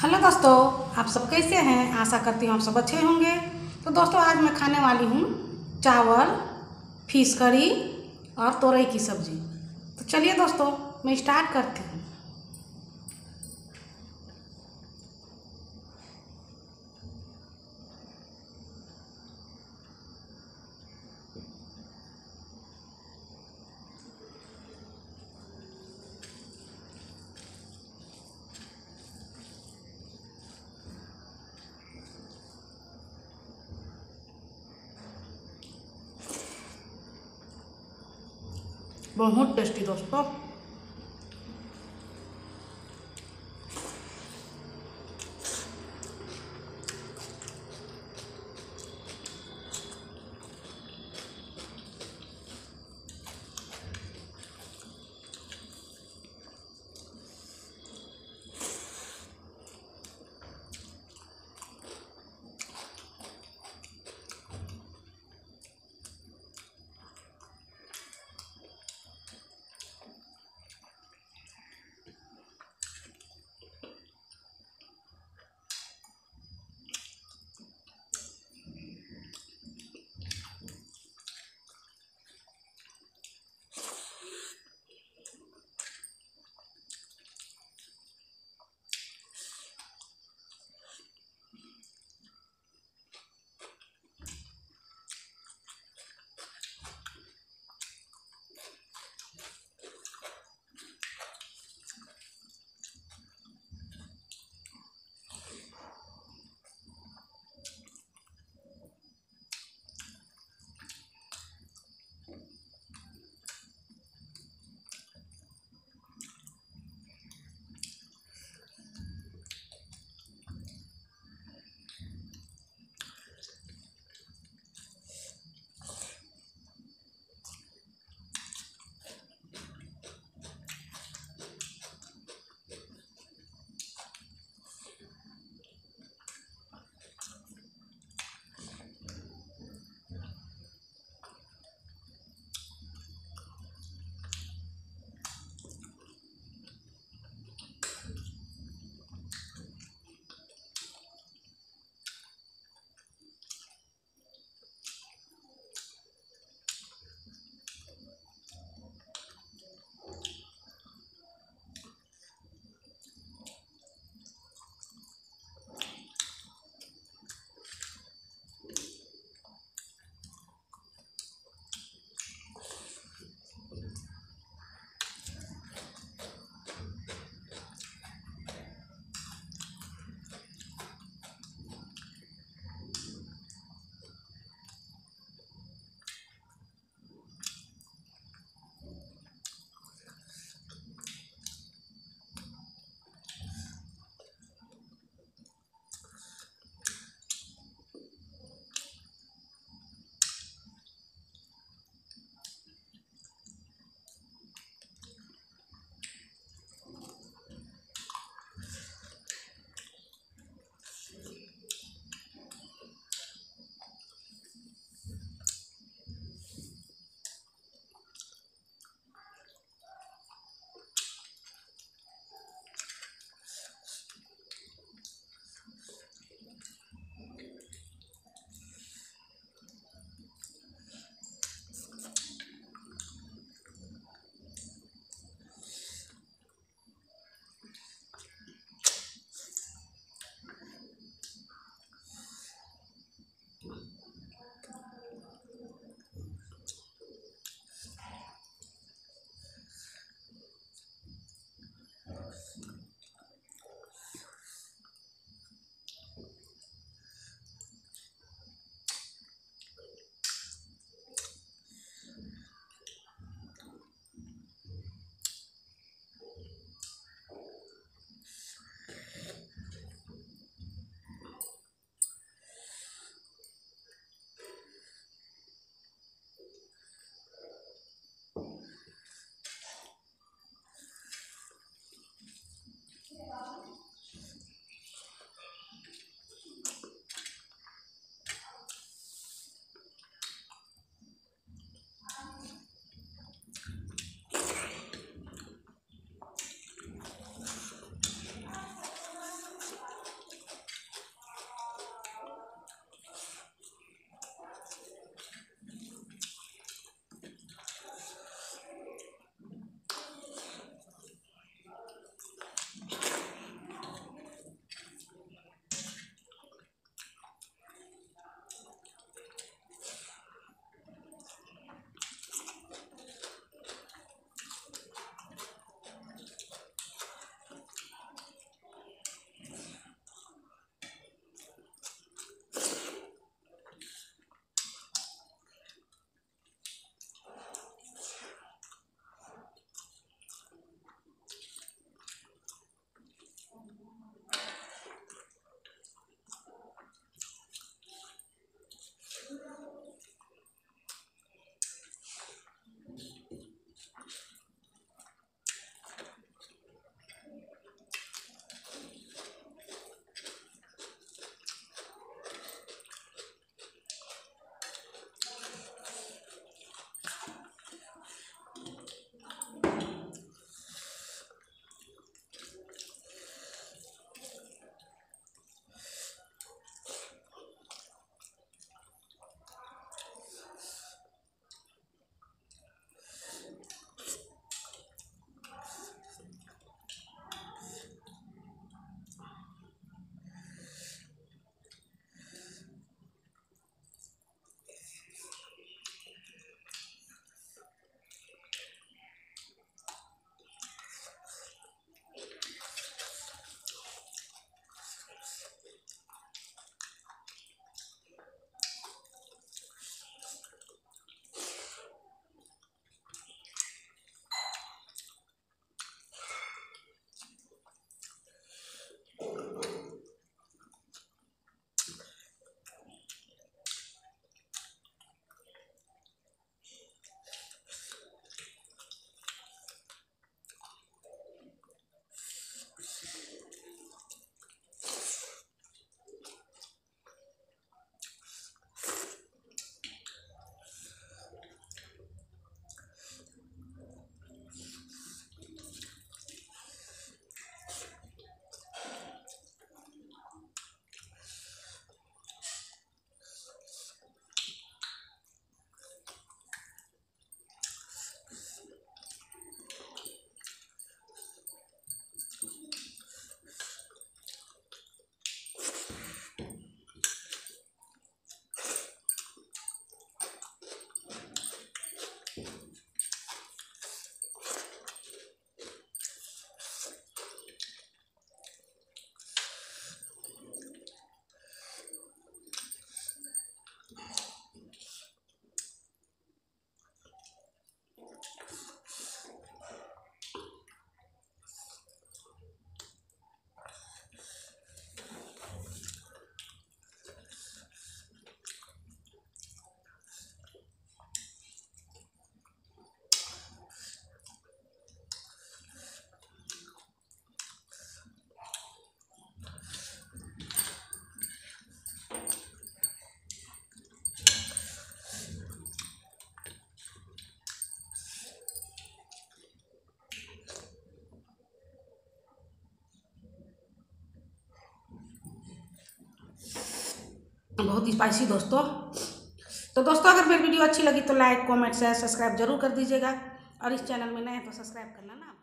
Hello दोस्तों, आप सब कैसे हैं? आशा करती हूँ आप सब अच्छे होंगे। तो दोस्तों, आज मैं खाने वाली हूँ चावल, फ़िश करी और तोरई की सब्ज़ी। तो चलिए दोस्तों, मैं स्टार्ट करती हूँ। बहुत टेस्टी दोस्तों। बहुत ही स्पाइसी दोस्तों। तो दोस्तों, अगर मेरी वीडियो अच्छी लगी तो लाइक कमेंट शेयर सब्सक्राइब ज़रूर कर दीजिएगा। और इस चैनल में नए हैं तो सब्सक्राइब करना ना।